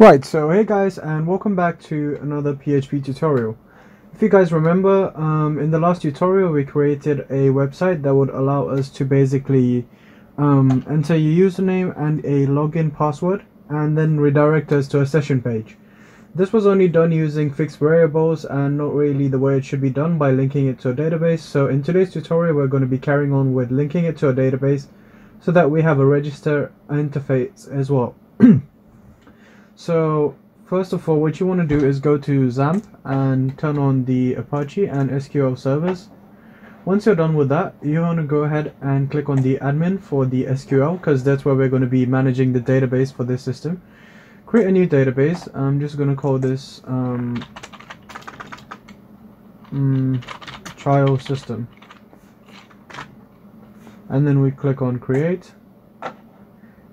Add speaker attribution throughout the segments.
Speaker 1: Right, so hey guys and welcome back to another PHP tutorial. If you guys remember, um, in the last tutorial we created a website that would allow us to basically um, enter your username and a login password and then redirect us to a session page. This was only done using fixed variables and not really the way it should be done by linking it to a database. So in today's tutorial we're going to be carrying on with linking it to a database so that we have a register interface as well. So first of all, what you want to do is go to XAMPP and turn on the Apache and SQL servers. Once you're done with that, you want to go ahead and click on the admin for the SQL because that's where we're going to be managing the database for this system. Create a new database. I'm just going to call this um, mm, trial system. And then we click on create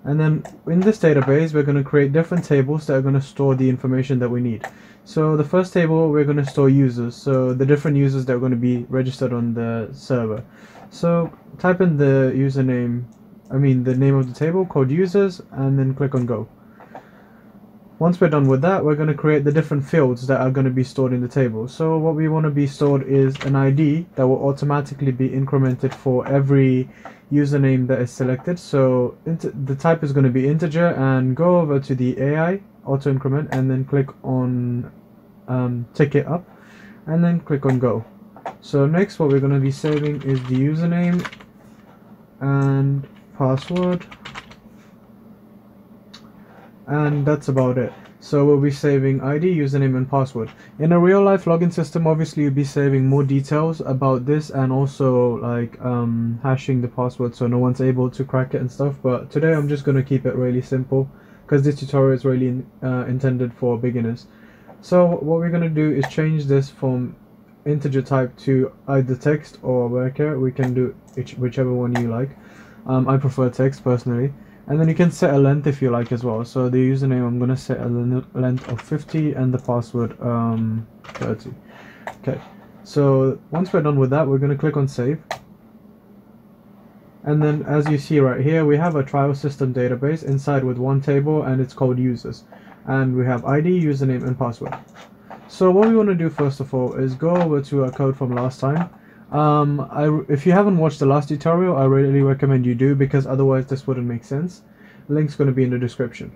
Speaker 1: and then in this database we're going to create different tables that are going to store the information that we need. So the first table we're going to store users. So the different users that are going to be registered on the server. So type in the username I mean the name of the table called users and then click on go once we're done with that, we're going to create the different fields that are going to be stored in the table. So what we want to be stored is an ID that will automatically be incremented for every username that is selected. So the type is going to be integer and go over to the AI auto increment and then click on um, ticket up and then click on go. So next what we're going to be saving is the username and password and that's about it. So we'll be saving ID, username and password. In a real life login system, obviously you'll be saving more details about this and also like um, hashing the password so no one's able to crack it and stuff. But today I'm just going to keep it really simple because this tutorial is really uh, intended for beginners. So what we're going to do is change this from integer type to either text or varchar. We can do whichever one you like. Um, I prefer text personally and then you can set a length if you like as well. So the username I'm gonna set a length of 50 and the password um, 30 okay. So once we're done with that we're gonna click on save. And then as you see right here we have a trial system database inside with one table and it's called users. And we have ID username and password. So what we want to do first of all is go over to our code from last time um, I, if you haven't watched the last tutorial, I really recommend you do because otherwise this wouldn't make sense. Link's going to be in the description.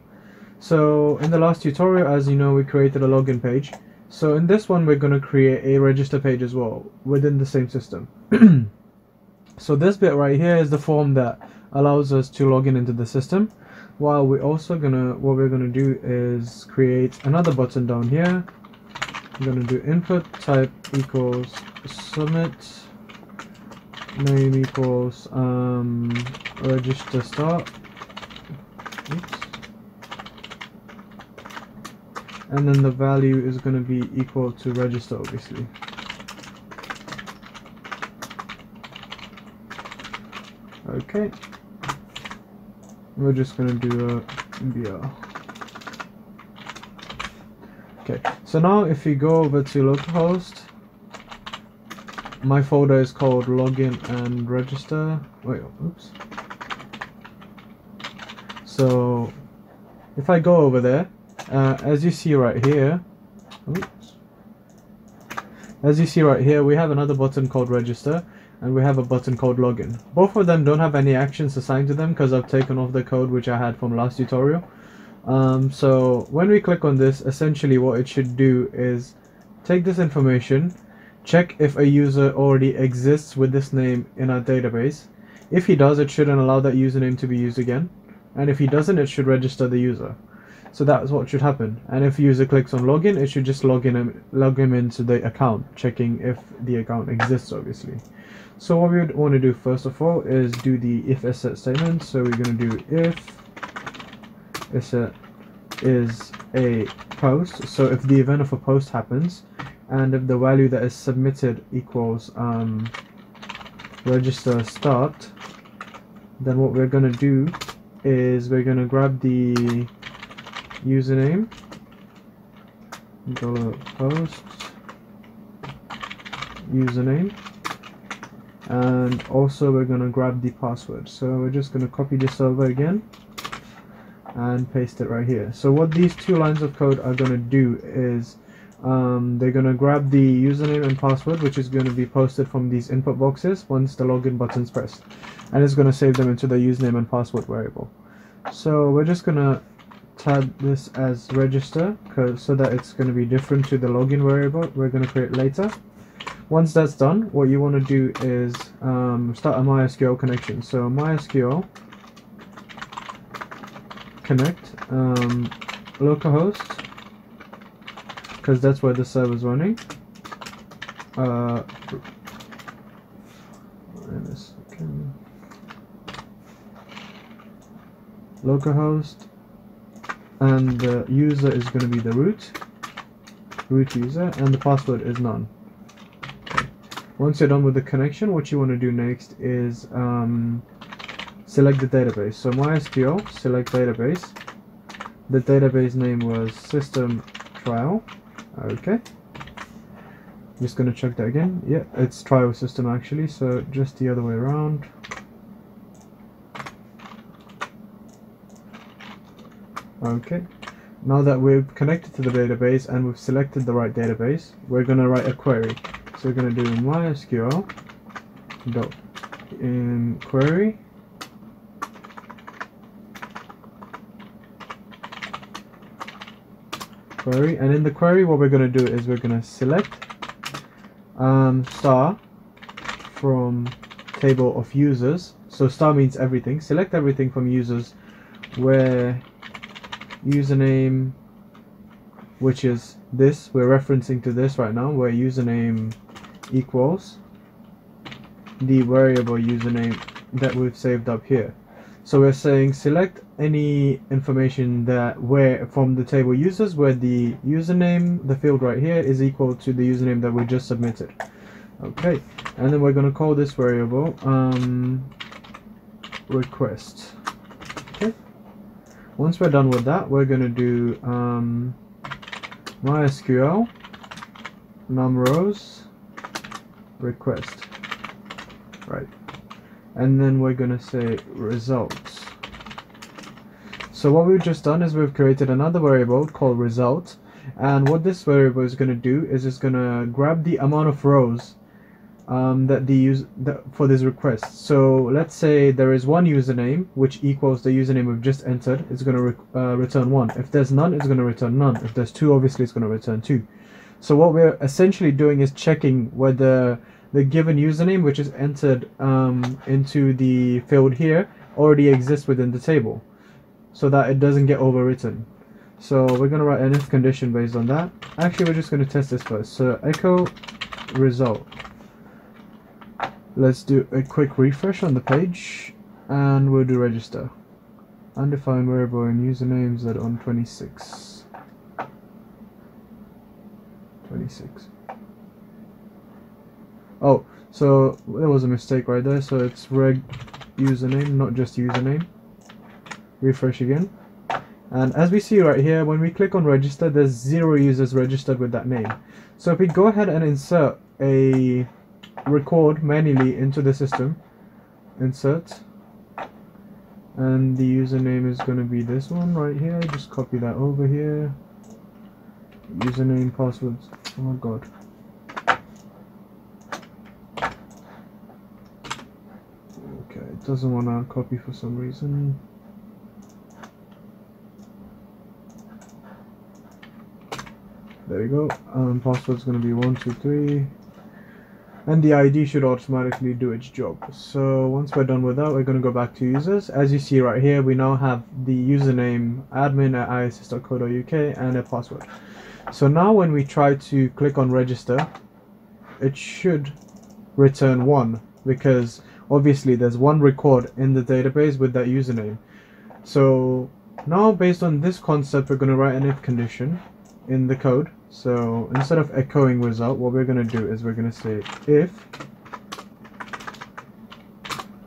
Speaker 1: So in the last tutorial, as you know, we created a login page. So in this one, we're going to create a register page as well within the same system. so this bit right here is the form that allows us to log in into the system. While we're also gonna, what we're gonna do is create another button down here. I'm gonna do input type equals submit name equals um, register start. Oops. and then the value is going to be equal to register obviously. Okay. We're just going to do a br okay. So now if you go over to localhost my folder is called login and register. Wait oops. So if I go over there uh, as you see right here oops, as you see right here we have another button called register and we have a button called login. Both of them don't have any actions assigned to them because I've taken off the code which I had from last tutorial. Um, so when we click on this essentially what it should do is take this information Check if a user already exists with this name in our database. If he does, it shouldn't allow that username to be used again. And if he doesn't, it should register the user. So that's what should happen. And if user clicks on login, it should just log in him, log him into the account, checking if the account exists, obviously. So what we would want to do first of all is do the if set statement. So we're going to do if set is a post. So if the event of a post happens, and if the value that is submitted equals um, register start then what we're going to do is we're going to grab the username dollar post username and also we're going to grab the password so we're just going to copy this over again and paste it right here. So what these two lines of code are going to do is um, they're going to grab the username and password which is going to be posted from these input boxes once the login button is pressed and it's going to save them into the username and password variable. So we're just going to tag this as register so that it's going to be different to the login variable we're going to create later. Once that's done, what you want to do is um, start a MySQL connection. So MySQL connect um, localhost because that's where the server's running. Uh, localhost? And the user is going to be the root root user and the password is none. Once you're done with the connection what you want to do next is um, select the database. So mysql select database. The database name was system trial okay. Just gonna check that again. Yeah it's trial system actually so just the other way around. Okay. Now that we've connected to the database and we've selected the right database we're gonna write a query. So we're gonna do mysql dot in query query. And in the query what we're going to do is we're going to select um, star from table of users. So star means everything. Select everything from users where username which is this. We're referencing to this right now where username equals the variable username that we've saved up here so we're saying select any information that where from the table users where the username, the field right here, is equal to the username that we just submitted. Okay, and then we're going to call this variable um, request. Okay. Once we're done with that, we're going to do um, MySQL num rows request. Right and then we're gonna say results. So what we've just done is we've created another variable called result and what this variable is going to do is it's going to grab the amount of rows um, that the use that for this request. So let's say there is one username which equals the username we've just entered it's going to re uh, return one. If there's none it's going to return none. If there's two obviously it's going to return two. So what we're essentially doing is checking whether the given username which is entered um, into the field here already exists within the table so that it doesn't get overwritten. So we're going to write an if condition based on that. Actually we're just going to test this first. So echo result. Let's do a quick refresh on the page and we'll do register. Undefined variable and usernames at on 26 26 Oh, so there was a mistake right there. So it's reg username, not just username. Refresh again. And as we see right here, when we click on register, there's zero users registered with that name. So if we go ahead and insert a record manually into the system, insert, and the username is going to be this one right here. Just copy that over here. Username, passwords. Oh my god. Doesn't want to copy for some reason. There we go. Um, password's going to be 123. And the ID should automatically do its job. So once we're done with that, we're going to go back to users. As you see right here, we now have the username admin at iss.co.uk and a password. So now when we try to click on register, it should return 1 because obviously there's one record in the database with that username. So now based on this concept we're going to write an if condition in the code. So instead of echoing result what we're going to do is we're going to say if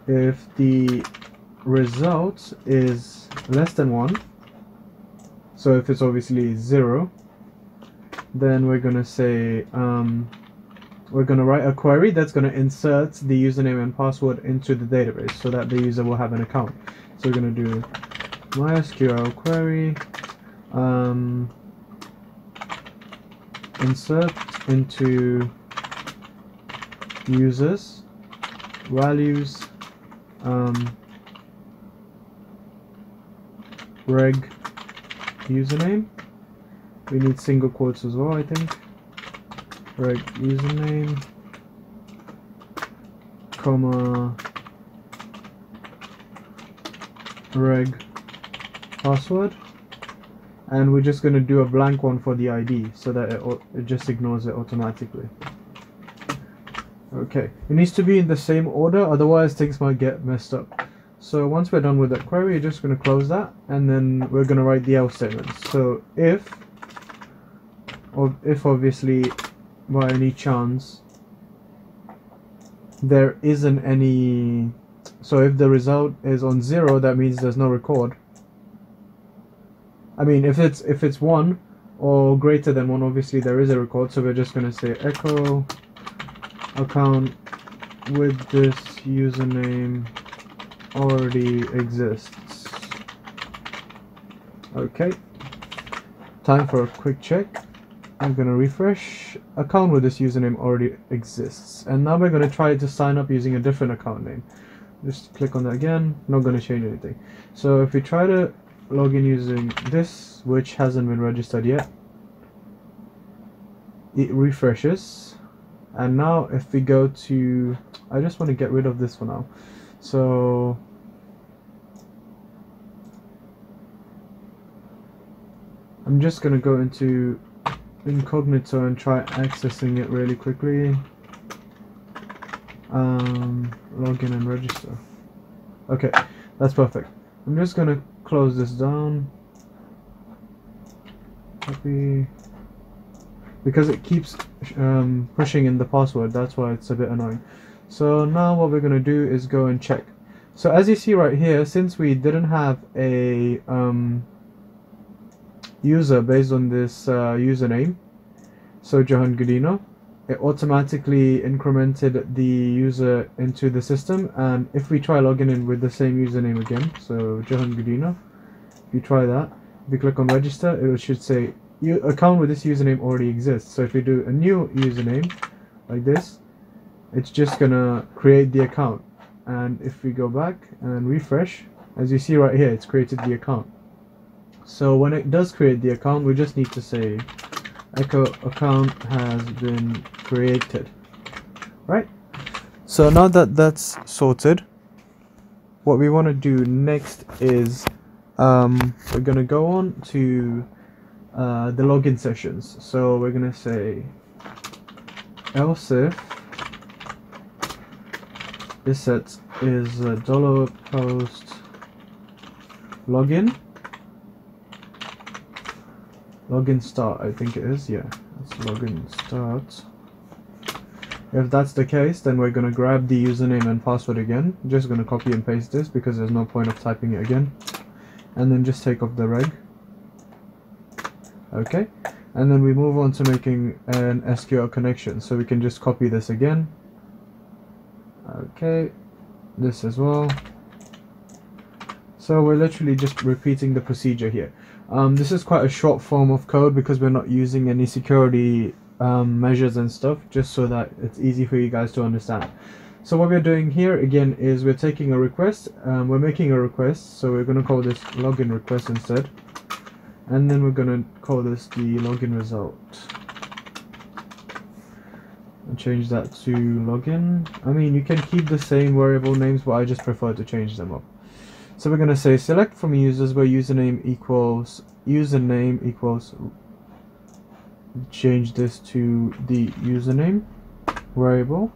Speaker 1: if the result is less than 1 so if it's obviously 0 then we're going to say um, we're going to write a query that's going to insert the username and password into the database so that the user will have an account. So we're going to do MySQL query um, insert into users values um, reg username we need single quotes as well I think reg username comma reg password and we're just going to do a blank one for the ID so that it, it just ignores it automatically. Okay it needs to be in the same order otherwise things might get messed up. So once we're done with that query we're just going to close that and then we're going to write the else statement. So if or if obviously by any chance there isn't any so if the result is on zero that means there's no record. I mean if it's if it's one or greater than one obviously there is a record so we're just gonna say echo account with this username already exists. Okay. Time for a quick check I'm gonna refresh account with this username already exists. And now we're gonna try to sign up using a different account name. Just click on that again not gonna change anything. So if we try to log in using this which hasn't been registered yet it refreshes. And now if we go to I just want to get rid of this for now. So I'm just gonna go into incognito and try accessing it really quickly. Um, login and register. Okay, that's perfect. I'm just gonna close this down. Copy. Because it keeps um, pushing in the password, that's why it's a bit annoying. So now what we're gonna do is go and check. So as you see right here, since we didn't have a um, user based on this uh, username, so Johan Godinho, it automatically incremented the user into the system and if we try logging in with the same username again, so Johan Godinho, if you try that, if you click on register, it should say your account with this username already exists. So if we do a new username like this, it's just gonna create the account. And if we go back and refresh, as you see right here, it's created the account. So when it does create the account, we just need to say echo account has been created. Right? So now that that's sorted, what we want to do next is um, we're going to go on to uh, the login sessions. So we're going to say else if this set is a dollar post login login start I think it is yeah. Let's login start. If that's the case then we're gonna grab the username and password again. I'm just gonna copy and paste this because there's no point of typing it again. And then just take off the reg. Okay. And then we move on to making an SQL connection. So we can just copy this again. Okay. This as well. So we're literally just repeating the procedure here um, this is quite a short form of code because we're not using any security um, measures and stuff just so that it's easy for you guys to understand. So what we're doing here again is we're taking a request, um, we're making a request, so we're going to call this login request instead. And then we're going to call this the login result. And change that to login. I mean, you can keep the same variable names, but I just prefer to change them up. So we're going to say select from users where username equals username equals change this to the username variable.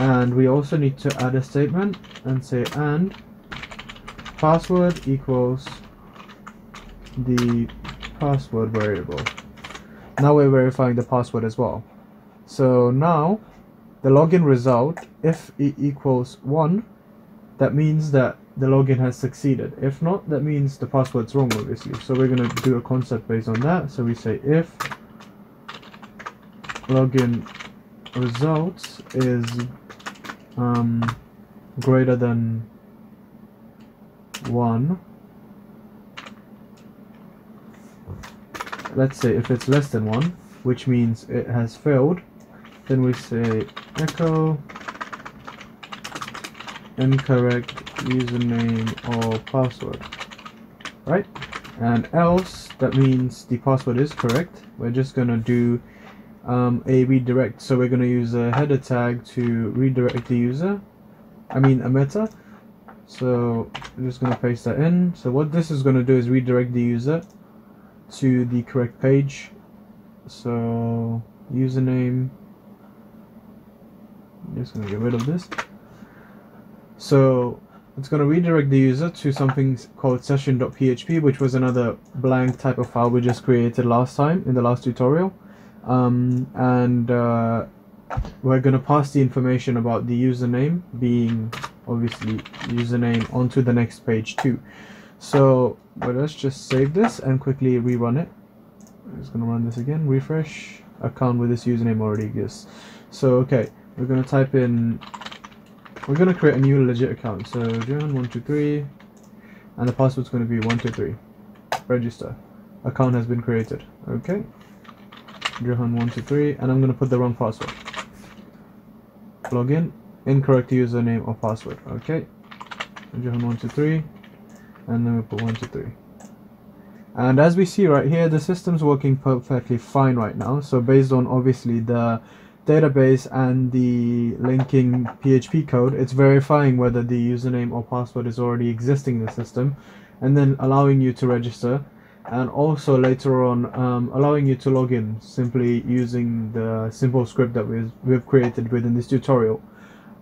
Speaker 1: And we also need to add a statement and say and password equals the password variable. Now we're verifying the password as well. So now the login result if it equals 1 that means that the login has succeeded. If not, that means the password's wrong, obviously. So we're going to do a concept based on that. So we say if login results is um, greater than 1, let's say if it's less than 1, which means it has failed, then we say echo incorrect username or password right? And else that means the password is correct. We're just gonna do um, a redirect. So we're gonna use a header tag to redirect the user I mean a meta. So I'm just gonna paste that in. So what this is gonna do is redirect the user to the correct page. So username. I'm just gonna get rid of this. So it's going to redirect the user to something called session.php which was another blank type of file we just created last time in the last tutorial. Um, and uh, we're going to pass the information about the username being obviously username onto the next page too. So but let's just save this and quickly rerun it. I'm just going to run this again refresh. Account with this username already exists so okay we're going to type in we're to create a new legit account. So Johan123 and the password's going to be 123. Register. Account has been created. Okay. Johan123 and I'm going to put the wrong password. Login. Incorrect username or password. Okay. Johan123 and then we put 123. And as we see right here, the system's working perfectly fine right now. So based on obviously the database and the linking PHP code, it's verifying whether the username or password is already existing in the system and then allowing you to register and also later on um, allowing you to log in simply using the simple script that we've, we've created within this tutorial.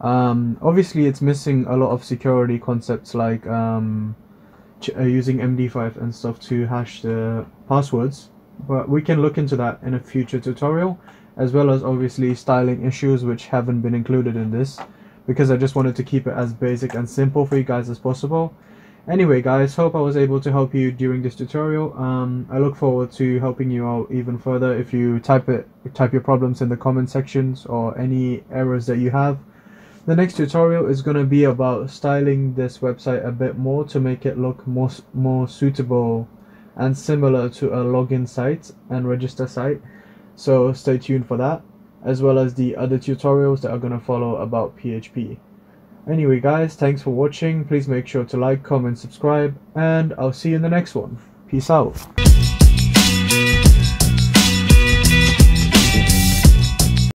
Speaker 1: Um, obviously it's missing a lot of security concepts like um, uh, using MD5 and stuff to hash the passwords but we can look into that in a future tutorial as well as obviously styling issues which haven't been included in this because I just wanted to keep it as basic and simple for you guys as possible. Anyway guys, hope I was able to help you during this tutorial. Um, I look forward to helping you out even further if you type it, type your problems in the comment sections or any errors that you have. The next tutorial is going to be about styling this website a bit more to make it look more, more suitable and similar to a login site and register site so stay tuned for that as well as the other tutorials that are going to follow about PHP. Anyway guys, thanks for watching. Please make sure to like, comment, subscribe, and I'll see you in the next one. Peace out.